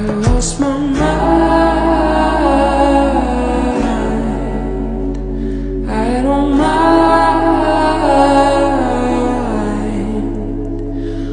I lost my mind.